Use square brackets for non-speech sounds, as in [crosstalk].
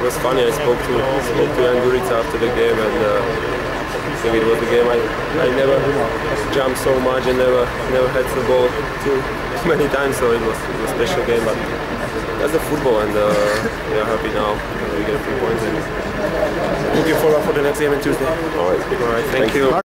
it was funny. I spoke to spoke to Jan after the game, and uh, I think it was the game I, I never jumped so much and never never had the ball too [laughs] many times. So it was, it was a special game, but that's the football, and uh, we are happy now. We get a few points, and looking forward for the next game on Tuesday. All right. All right, thank you.